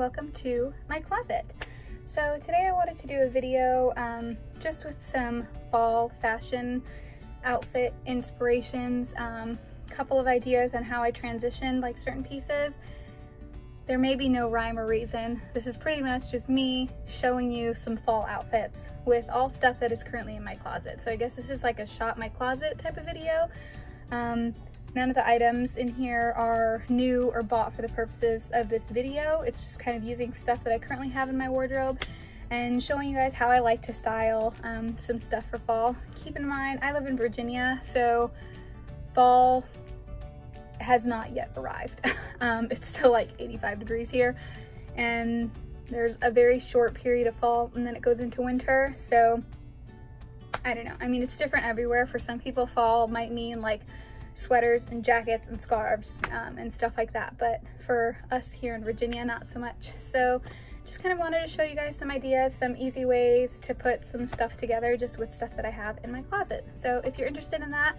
welcome to my closet. So today I wanted to do a video um, just with some fall fashion outfit inspirations, a um, couple of ideas on how I transitioned like certain pieces. There may be no rhyme or reason. This is pretty much just me showing you some fall outfits with all stuff that is currently in my closet. So I guess this is like a shop my closet type of video. Um, None of the items in here are new or bought for the purposes of this video. It's just kind of using stuff that I currently have in my wardrobe and showing you guys how I like to style um, some stuff for fall. Keep in mind, I live in Virginia, so fall has not yet arrived. um, it's still like 85 degrees here and there's a very short period of fall and then it goes into winter. So I don't know. I mean, it's different everywhere. For some people, fall might mean like sweaters and jackets and scarves um, and stuff like that. But for us here in Virginia, not so much. So just kind of wanted to show you guys some ideas, some easy ways to put some stuff together just with stuff that I have in my closet. So if you're interested in that,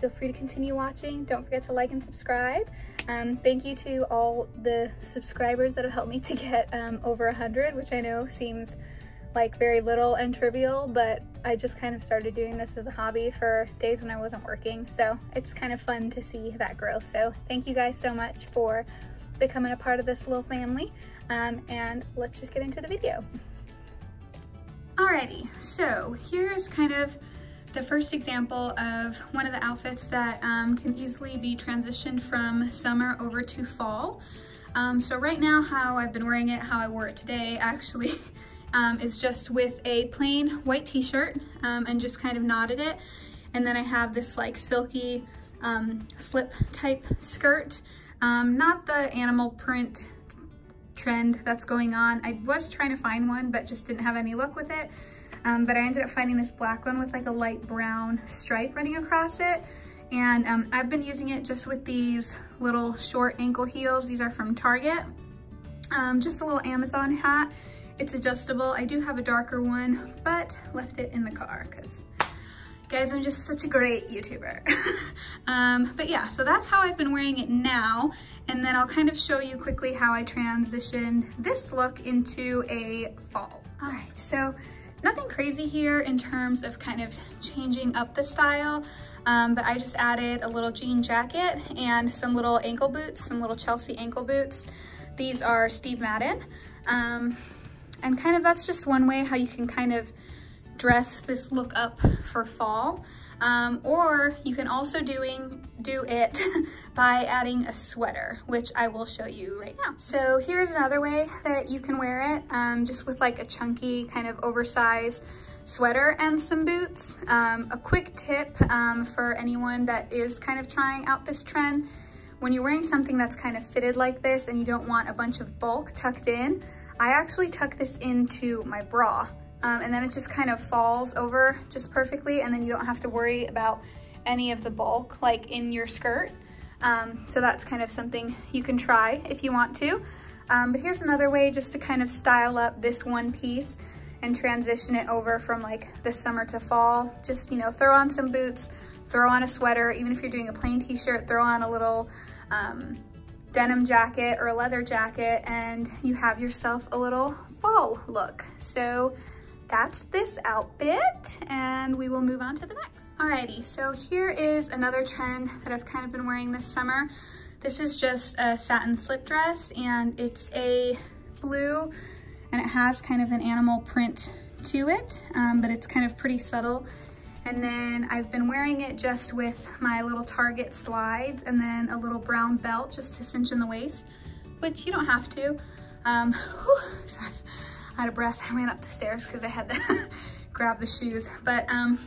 feel free to continue watching. Don't forget to like and subscribe. Um, thank you to all the subscribers that have helped me to get um, over 100, which I know seems like very little and trivial, but I just kind of started doing this as a hobby for days when I wasn't working. So it's kind of fun to see that growth. So thank you guys so much for becoming a part of this little family. Um, and let's just get into the video. Alrighty, so here's kind of the first example of one of the outfits that um, can easily be transitioned from summer over to fall. Um, so right now how I've been wearing it, how I wore it today, actually um, is just with a plain white t-shirt um, and just kind of knotted it. And then I have this like silky um, slip type skirt. Um, not the animal print trend that's going on. I was trying to find one, but just didn't have any luck with it. Um, but I ended up finding this black one with like a light brown stripe running across it. And um, I've been using it just with these little short ankle heels. These are from Target. just a little Amazon hat it's adjustable. I do have a darker one, but left it in the car because guys, I'm just such a great YouTuber. um, but yeah, so that's how I've been wearing it now. And then I'll kind of show you quickly how I transitioned this look into a fall. All right, so nothing crazy here in terms of kind of changing up the style. Um, but I just added a little jean jacket and some little ankle boots, some little Chelsea ankle boots. These are Steve Madden. Um, and kind of that's just one way how you can kind of dress this look up for fall. Um, or you can also doing do it by adding a sweater, which I will show you right now. So here's another way that you can wear it, um, just with like a chunky kind of oversized sweater and some boots. Um, a quick tip um, for anyone that is kind of trying out this trend, when you're wearing something that's kind of fitted like this and you don't want a bunch of bulk tucked in, I actually tuck this into my bra um, and then it just kind of falls over just perfectly and then you don't have to worry about any of the bulk like in your skirt. Um, so that's kind of something you can try if you want to. Um, but here's another way just to kind of style up this one piece and transition it over from like the summer to fall. Just, you know, throw on some boots, throw on a sweater, even if you're doing a plain t-shirt, throw on a little um, denim jacket or a leather jacket and you have yourself a little fall look. So that's this outfit and we will move on to the next. Alrighty, so here is another trend that I've kind of been wearing this summer. This is just a satin slip dress and it's a blue and it has kind of an animal print to it, um, but it's kind of pretty subtle and then I've been wearing it just with my little Target slides and then a little brown belt just to cinch in the waist, which you don't have to. Um, whew, sorry, out of breath. I ran up the stairs because I had to grab the shoes. But um,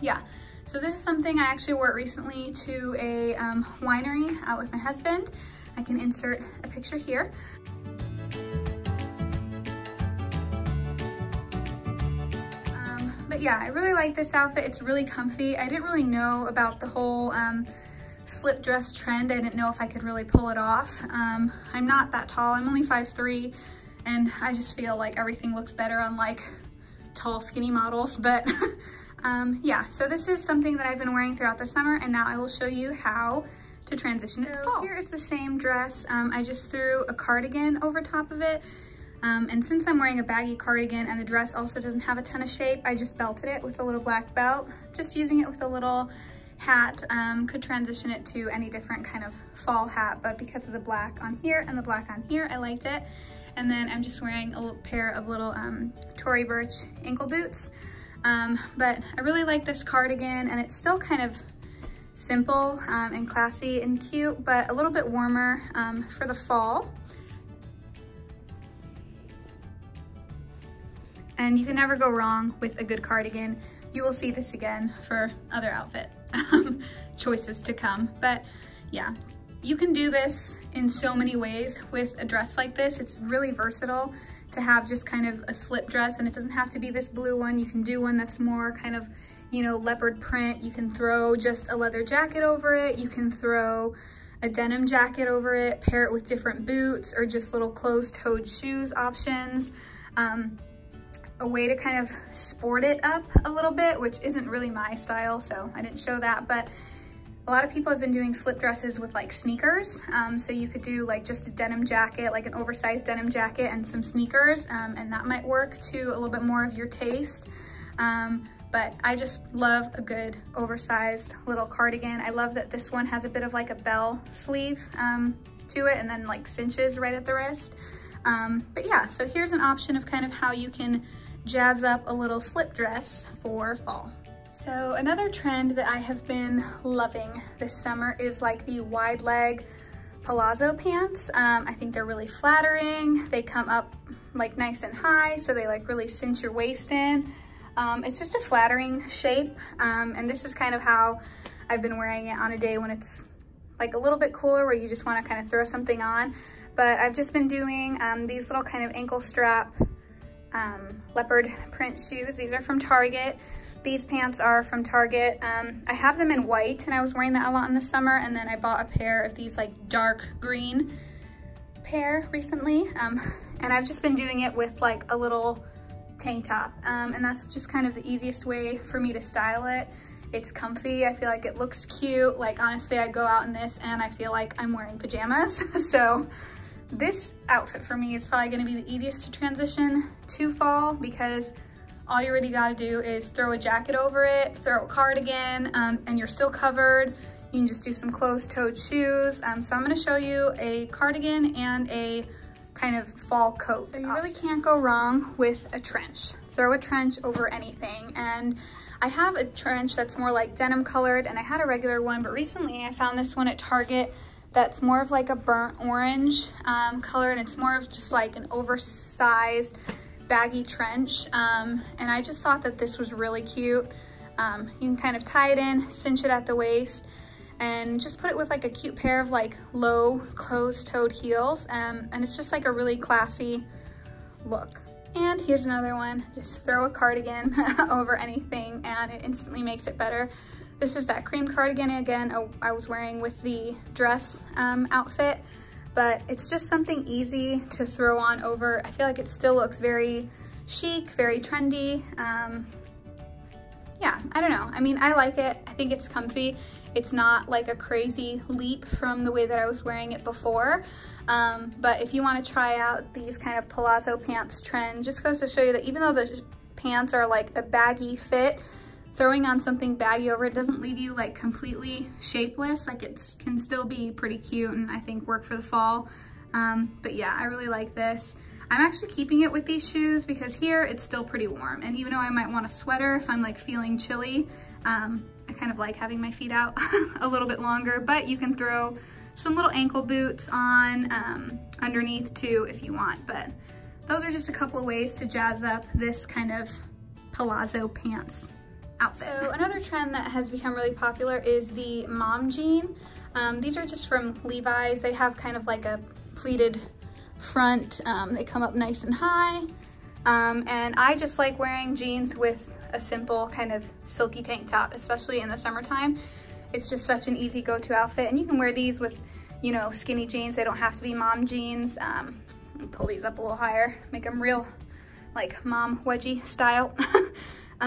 yeah, so this is something I actually wore recently to a um, winery out with my husband. I can insert a picture here. But yeah, I really like this outfit. It's really comfy. I didn't really know about the whole um, slip dress trend. I didn't know if I could really pull it off. Um, I'm not that tall. I'm only 5'3", and I just feel like everything looks better on like tall, skinny models. But um, yeah, so this is something that I've been wearing throughout the summer, and now I will show you how to transition so it to fall. Here is the same dress. Um, I just threw a cardigan over top of it. Um, and since I'm wearing a baggy cardigan and the dress also doesn't have a ton of shape, I just belted it with a little black belt, just using it with a little hat. Um, could transition it to any different kind of fall hat, but because of the black on here and the black on here, I liked it. And then I'm just wearing a pair of little um, Tory Burch ankle boots. Um, but I really like this cardigan and it's still kind of simple um, and classy and cute, but a little bit warmer um, for the fall. And you can never go wrong with a good cardigan. You will see this again for other outfit um, choices to come. But yeah, you can do this in so many ways with a dress like this. It's really versatile to have just kind of a slip dress and it doesn't have to be this blue one. You can do one that's more kind of, you know, leopard print. You can throw just a leather jacket over it. You can throw a denim jacket over it, pair it with different boots or just little closed-toed shoes options. Um, a way to kind of sport it up a little bit, which isn't really my style, so I didn't show that, but a lot of people have been doing slip dresses with like sneakers. Um, so you could do like just a denim jacket, like an oversized denim jacket and some sneakers, um, and that might work to a little bit more of your taste. Um, but I just love a good oversized little cardigan. I love that this one has a bit of like a bell sleeve um, to it and then like cinches right at the wrist. Um, but yeah, so here's an option of kind of how you can jazz up a little slip dress for fall. So another trend that I have been loving this summer is like the wide leg palazzo pants. Um, I think they're really flattering. They come up like nice and high, so they like really cinch your waist in. Um, it's just a flattering shape, um, and this is kind of how I've been wearing it on a day when it's like a little bit cooler where you just wanna kind of throw something on. But I've just been doing um, these little kind of ankle strap um, leopard print shoes. These are from Target. These pants are from Target. Um, I have them in white and I was wearing that a lot in the summer and then I bought a pair of these like dark green pair recently. Um, and I've just been doing it with like a little tank top. Um, and that's just kind of the easiest way for me to style it. It's comfy. I feel like it looks cute. Like honestly, I go out in this and I feel like I'm wearing pajamas. so this outfit for me is probably gonna be the easiest to transition to fall because all you really gotta do is throw a jacket over it, throw a cardigan, um, and you're still covered. You can just do some closed-toed shoes. Um, so I'm gonna show you a cardigan and a kind of fall coat. So you really can't go wrong with a trench. Throw a trench over anything. And I have a trench that's more like denim colored and I had a regular one, but recently I found this one at Target that's more of like a burnt orange um, color and it's more of just like an oversized baggy trench. Um, and I just thought that this was really cute. Um, you can kind of tie it in, cinch it at the waist, and just put it with like a cute pair of like low closed-toed heels. Um, and it's just like a really classy look. And here's another one. Just throw a cardigan over anything and it instantly makes it better. This is that cream cardigan again oh, I was wearing with the dress um, outfit, but it's just something easy to throw on over. I feel like it still looks very chic, very trendy. Um, yeah, I don't know. I mean, I like it. I think it's comfy. It's not like a crazy leap from the way that I was wearing it before. Um, but if you wanna try out these kind of palazzo pants trend, just goes to show you that even though the pants are like a baggy fit, throwing on something baggy over it doesn't leave you like completely shapeless. Like it can still be pretty cute and I think work for the fall. Um, but yeah, I really like this. I'm actually keeping it with these shoes because here it's still pretty warm. And even though I might want a sweater if I'm like feeling chilly, um, I kind of like having my feet out a little bit longer, but you can throw some little ankle boots on um, underneath too if you want. But those are just a couple of ways to jazz up this kind of palazzo pants outfit. So another trend that has become really popular is the mom jean. Um, these are just from Levi's. They have kind of like a pleated front. Um, they come up nice and high. Um, and I just like wearing jeans with a simple kind of silky tank top, especially in the summertime. It's just such an easy go-to outfit. And you can wear these with, you know, skinny jeans. They don't have to be mom jeans. Um, pull these up a little higher, make them real like mom wedgie style.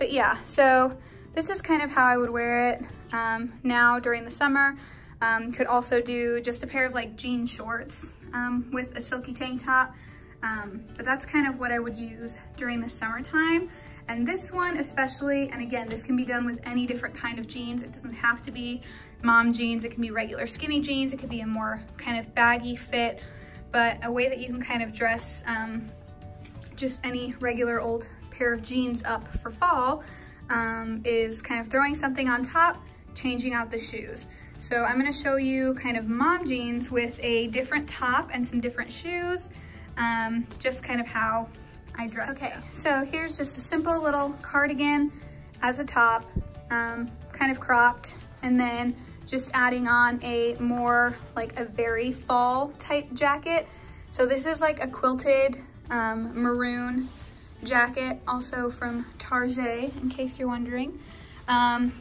but yeah, so this is kind of how I would wear it um, now during the summer. Um, could also do just a pair of like jean shorts um, with a silky tank top. Um, but that's kind of what I would use during the summertime. And this one especially, and again, this can be done with any different kind of jeans. It doesn't have to be mom jeans. It can be regular skinny jeans. It could be a more kind of baggy fit, but a way that you can kind of dress um, just any regular old pair of jeans up for fall um, is kind of throwing something on top, changing out the shoes. So I'm gonna show you kind of mom jeans with a different top and some different shoes, um, just kind of how I dress. Okay, so here's just a simple little cardigan as a top, um, kind of cropped, and then just adding on a more like a very fall type jacket. So this is like a quilted um, maroon jacket, also from Target, in case you're wondering. Um,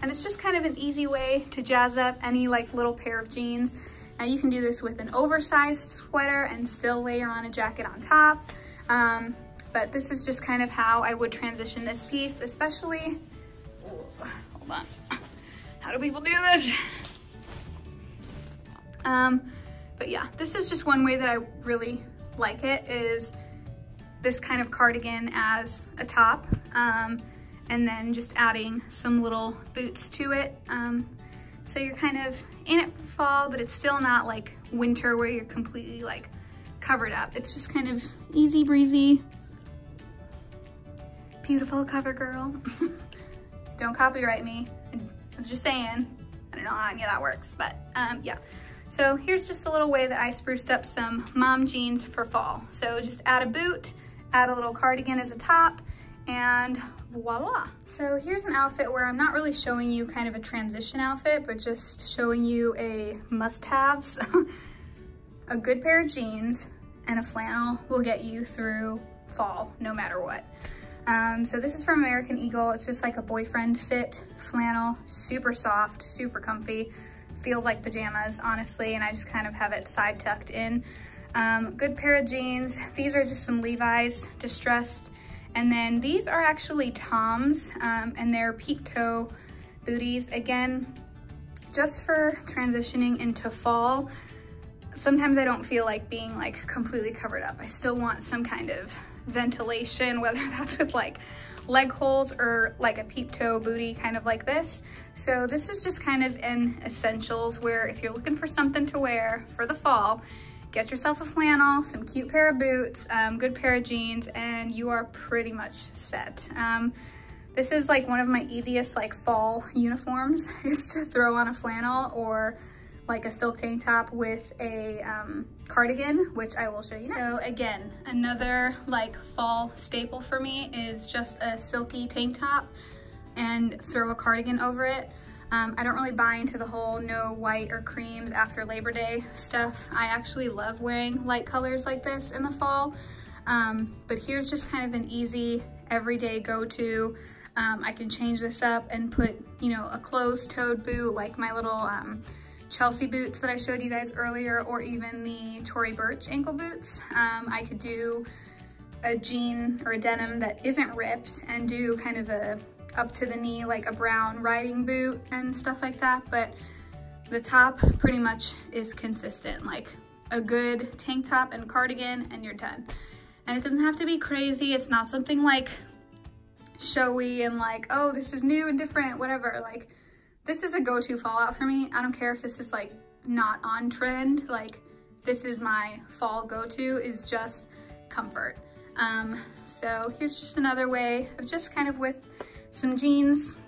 and it's just kind of an easy way to jazz up any like little pair of jeans. Now you can do this with an oversized sweater and still layer on a jacket on top. Um, but this is just kind of how I would transition this piece, especially, hold on. How do people do this? Um, but yeah, this is just one way that I really like it is this kind of cardigan as a top um, and then just adding some little boots to it. Um, so you're kind of in it for fall, but it's still not like winter where you're completely like covered up. It's just kind of easy breezy, beautiful cover girl. Don't copyright me. I was just saying, I don't know how any of that works, but um, yeah. So here's just a little way that I spruced up some mom jeans for fall. So just add a boot, add a little cardigan as a top, and voila. So here's an outfit where I'm not really showing you kind of a transition outfit, but just showing you a must-haves. a good pair of jeans and a flannel will get you through fall, no matter what. Um, so this is from American Eagle. It's just like a boyfriend fit flannel, super soft, super comfy feels like pajamas, honestly, and I just kind of have it side tucked in. Um, good pair of jeans. These are just some Levi's distressed. And then these are actually TOMS, um, and they're peep toe booties. Again, just for transitioning into fall, sometimes I don't feel like being like completely covered up. I still want some kind of ventilation, whether that's with like leg holes or like a peep toe booty kind of like this. So this is just kind of an essentials where if you're looking for something to wear for the fall, get yourself a flannel, some cute pair of boots, um, good pair of jeans, and you are pretty much set. Um, this is like one of my easiest like fall uniforms is to throw on a flannel or like a silk tank top with a um, cardigan, which I will show you next. So again, another like fall staple for me is just a silky tank top and throw a cardigan over it. Um, I don't really buy into the whole no white or creams after Labor Day stuff. I actually love wearing light colors like this in the fall. Um, but here's just kind of an easy everyday go-to. Um, I can change this up and put, you know, a closed-toed boot like my little um, Chelsea boots that I showed you guys earlier or even the Tory Burch ankle boots. Um, I could do a jean or a denim that isn't ripped and do kind of a up to the knee like a brown riding boot and stuff like that but the top pretty much is consistent like a good tank top and cardigan and you're done and it doesn't have to be crazy it's not something like showy and like oh this is new and different whatever like this is a go-to fallout for me. I don't care if this is like not on trend, like this is my fall go-to is just comfort. Um, so here's just another way of just kind of with some jeans,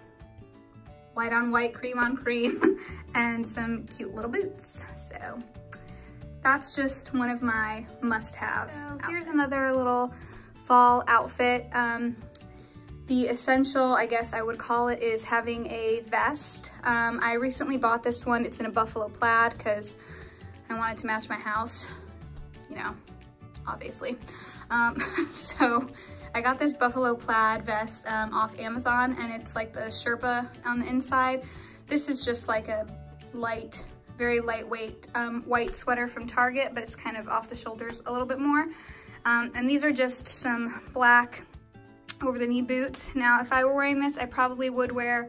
white on white, cream on cream, and some cute little boots. So that's just one of my must-have. So here's another little fall outfit. Um, the essential, I guess I would call it, is having a vest. Um, I recently bought this one. It's in a buffalo plaid because I wanted to match my house, you know, obviously. Um, so I got this buffalo plaid vest um, off Amazon and it's like the Sherpa on the inside. This is just like a light, very lightweight um, white sweater from Target, but it's kind of off the shoulders a little bit more. Um, and these are just some black over the knee boots. Now, if I were wearing this, I probably would wear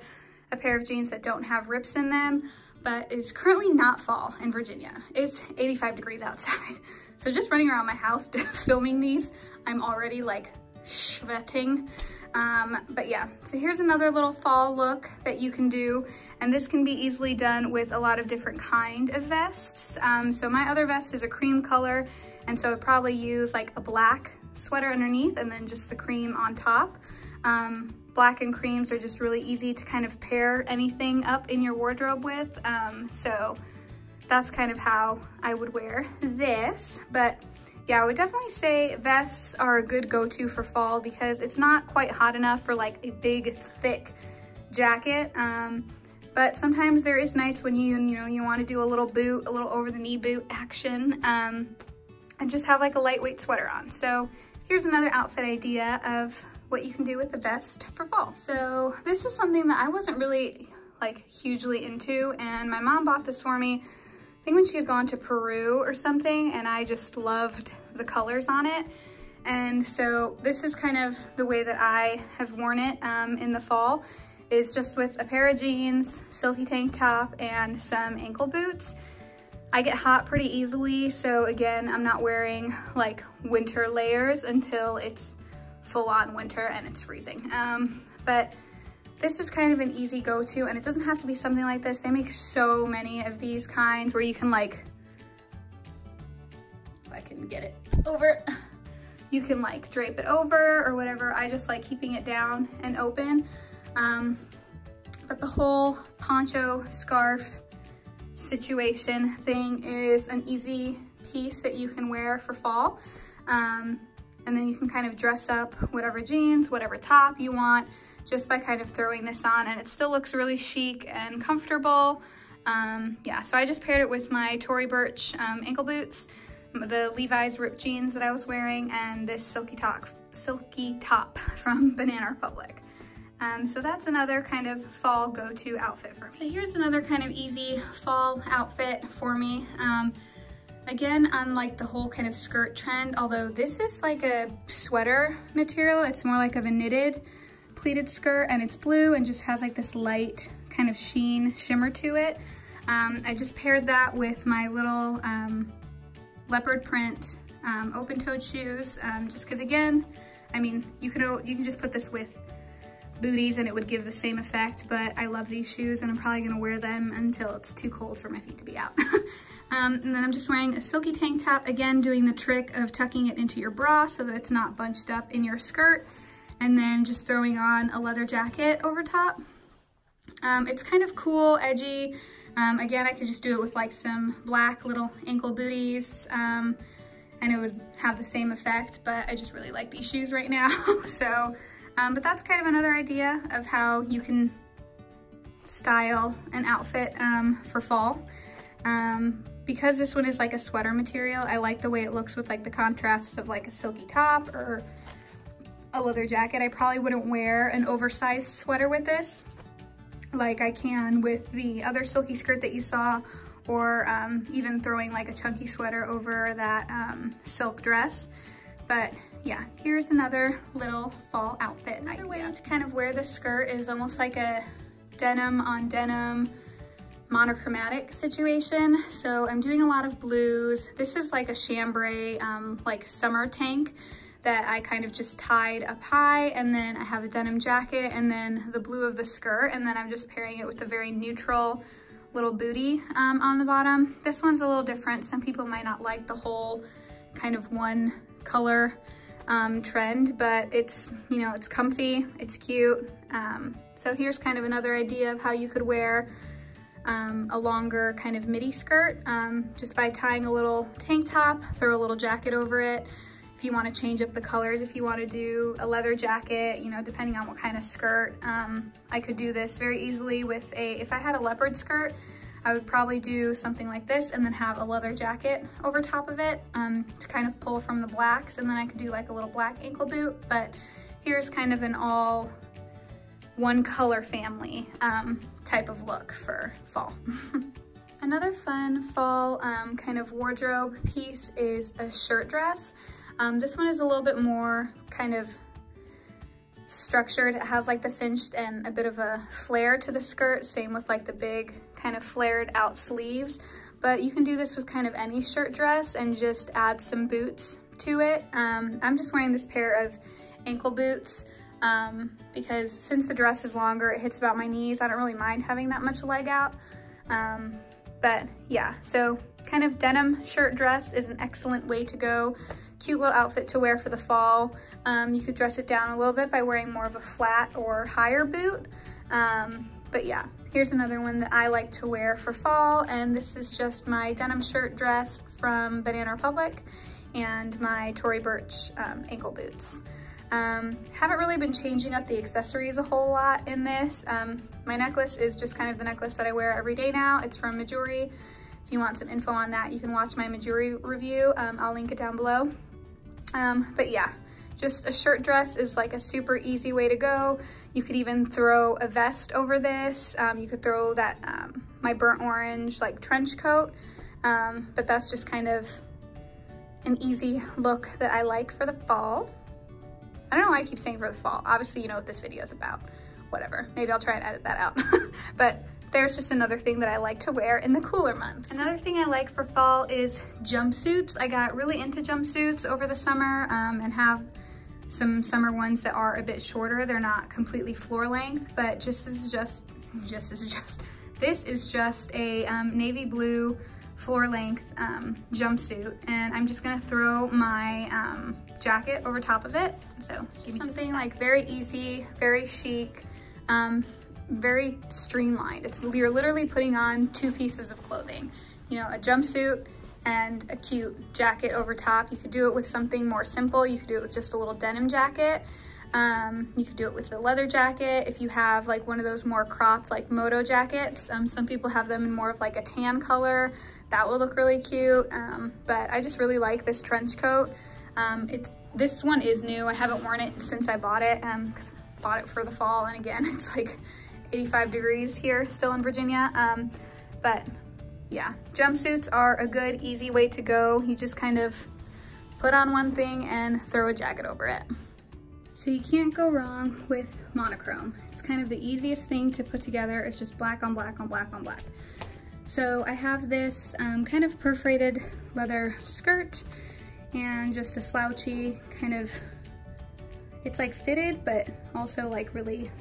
a pair of jeans that don't have rips in them, but it's currently not fall in Virginia. It's 85 degrees outside. So just running around my house filming these, I'm already like sweating. Um, but yeah, so here's another little fall look that you can do. And this can be easily done with a lot of different kind of vests. Um, so my other vest is a cream color. And so I'd probably use like a black sweater underneath and then just the cream on top. Um, black and creams are just really easy to kind of pair anything up in your wardrobe with. Um, so that's kind of how I would wear this. But yeah, I would definitely say vests are a good go-to for fall because it's not quite hot enough for like a big, thick jacket. Um, but sometimes there is nights when you, you know, you want to do a little boot, a little over the knee boot action, um, and just have like a lightweight sweater on. So here's another outfit idea of what you can do with the vest for fall. So this is something that I wasn't really like hugely into and my mom bought this for me I think when she had gone to Peru or something and I just loved the colors on it. And so this is kind of the way that I have worn it um, in the fall is just with a pair of jeans, silky tank top, and some ankle boots. I get hot pretty easily, so again, I'm not wearing like winter layers until it's full on winter and it's freezing. Um, but this is kind of an easy go-to and it doesn't have to be something like this. They make so many of these kinds where you can like, if I can get it over, you can like drape it over or whatever. I just like keeping it down and open. Um, but the whole poncho scarf situation thing is an easy piece that you can wear for fall. Um, and then you can kind of dress up whatever jeans, whatever top you want just by kind of throwing this on and it still looks really chic and comfortable. Um, yeah, so I just paired it with my Tory Burch um, ankle boots, the Levi's ripped jeans that I was wearing, and this silky top, silky top from Banana Republic. Um, so that's another kind of fall go-to outfit for me. So here's another kind of easy fall outfit for me. Um, again, unlike the whole kind of skirt trend, although this is like a sweater material, it's more like of a knitted pleated skirt and it's blue and just has like this light kind of sheen shimmer to it. Um, I just paired that with my little um, leopard print um, open-toed shoes, um, just because again, I mean, you can, you can just put this with booties and it would give the same effect, but I love these shoes and I'm probably gonna wear them until it's too cold for my feet to be out. um, and then I'm just wearing a silky tank top, again, doing the trick of tucking it into your bra so that it's not bunched up in your skirt and then just throwing on a leather jacket over top. Um, it's kind of cool, edgy. Um, again, I could just do it with like some black little ankle booties um, and it would have the same effect, but I just really like these shoes right now. so, um, but that's kind of another idea of how you can style an outfit um, for fall. Um, because this one is like a sweater material, I like the way it looks with like the contrast of like a silky top or a leather jacket. I probably wouldn't wear an oversized sweater with this like I can with the other silky skirt that you saw or um, even throwing like a chunky sweater over that um, silk dress. But yeah, here's another little fall outfit Another way to kind of wear this skirt is almost like a denim on denim monochromatic situation. So I'm doing a lot of blues. This is like a chambray um, like summer tank that I kind of just tied up high and then I have a denim jacket and then the blue of the skirt and then I'm just pairing it with a very neutral little booty um, on the bottom. This one's a little different. Some people might not like the whole kind of one color um, trend, but it's, you know, it's comfy, it's cute. Um, so here's kind of another idea of how you could wear um, a longer kind of midi skirt um, just by tying a little tank top, throw a little jacket over it, if you want to change up the colors, if you want to do a leather jacket, you know, depending on what kind of skirt. Um, I could do this very easily with a, if I had a leopard skirt, I would probably do something like this and then have a leather jacket over top of it um, to kind of pull from the blacks. And then I could do like a little black ankle boot, but here's kind of an all one color family um, type of look for fall. Another fun fall um, kind of wardrobe piece is a shirt dress. Um, this one is a little bit more kind of structured. It has like the cinched and a bit of a flare to the skirt. Same with like the big kind of flared out sleeves. But you can do this with kind of any shirt dress and just add some boots to it. Um, I'm just wearing this pair of ankle boots um, because since the dress is longer, it hits about my knees. I don't really mind having that much leg out. Um, but yeah, so kind of denim shirt dress is an excellent way to go. Cute little outfit to wear for the fall. Um, you could dress it down a little bit by wearing more of a flat or higher boot. Um, but yeah, here's another one that I like to wear for fall. And this is just my denim shirt dress from Banana Republic and my Tory Burch um, ankle boots. Um, haven't really been changing up the accessories a whole lot in this. Um, my necklace is just kind of the necklace that I wear every day now. It's from Mejuri. If you want some info on that, you can watch my Mejuri review. Um, I'll link it down below. Um, but yeah, just a shirt dress is like a super easy way to go. You could even throw a vest over this. Um, you could throw that, um, my burnt orange like trench coat. but that's just kind of an easy look that I like for the fall. I don't know why I keep saying for the fall. Obviously, you know what this video is about. Whatever. Maybe I'll try and edit that out. but there's just another thing that I like to wear in the cooler months. Another thing I like for fall is jumpsuits. I got really into jumpsuits over the summer um, and have some summer ones that are a bit shorter. They're not completely floor length, but just this is just, just is just, this is just a um, navy blue floor length um, jumpsuit and I'm just gonna throw my um, jacket over top of it. So something like very easy, very chic, um, very streamlined. It's You're literally putting on two pieces of clothing. You know, a jumpsuit and a cute jacket over top. You could do it with something more simple. You could do it with just a little denim jacket. Um, you could do it with a leather jacket. If you have like one of those more cropped like moto jackets, um, some people have them in more of like a tan color. That will look really cute. Um, but I just really like this trench coat. Um, it's This one is new. I haven't worn it since I bought it because um, I bought it for the fall. And again, it's like 85 degrees here still in Virginia. Um, but yeah, jumpsuits are a good, easy way to go. You just kind of put on one thing and throw a jacket over it. So you can't go wrong with monochrome. It's kind of the easiest thing to put together. It's just black on black on black on black. So I have this um, kind of perforated leather skirt and just a slouchy kind of, it's like fitted, but also like really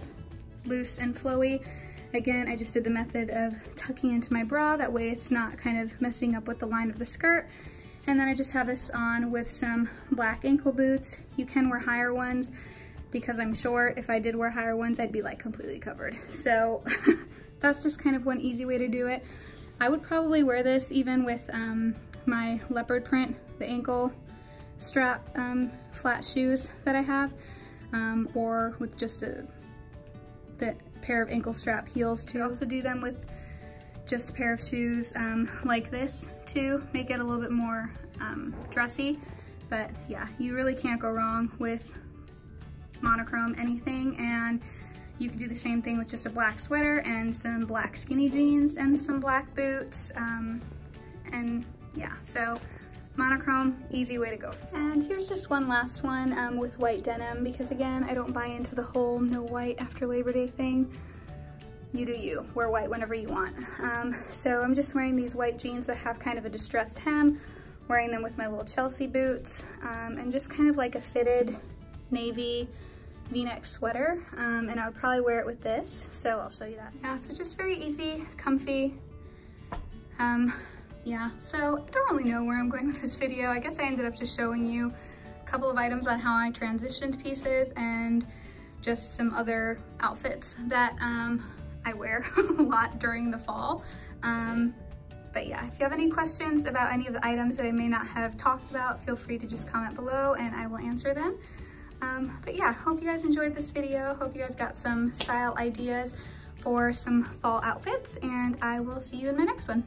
loose and flowy. Again, I just did the method of tucking into my bra. That way it's not kind of messing up with the line of the skirt. And then I just have this on with some black ankle boots. You can wear higher ones because I'm short. If I did wear higher ones, I'd be like completely covered. So that's just kind of one easy way to do it. I would probably wear this even with um, my leopard print, the ankle strap um, flat shoes that I have, um, or with just a the pair of ankle strap heels too. I also do them with just a pair of shoes um, like this to make it a little bit more um, dressy. But yeah, you really can't go wrong with monochrome anything. And you could do the same thing with just a black sweater and some black skinny jeans and some black boots. Um, and yeah, so monochrome, easy way to go. And here's just one last one um, with white denim because again, I don't buy into the whole no white after Labor Day thing. You do you, wear white whenever you want. Um, so I'm just wearing these white jeans that have kind of a distressed hem, wearing them with my little Chelsea boots, um, and just kind of like a fitted navy v-neck sweater. Um, and I would probably wear it with this, so I'll show you that. Yeah, so just very easy, comfy. Yeah, so I don't really know where I'm going with this video. I guess I ended up just showing you a couple of items on how I transitioned pieces and just some other outfits that um, I wear a lot during the fall. Um, but yeah, if you have any questions about any of the items that I may not have talked about, feel free to just comment below and I will answer them. Um, but yeah, hope you guys enjoyed this video. Hope you guys got some style ideas for some fall outfits and I will see you in my next one.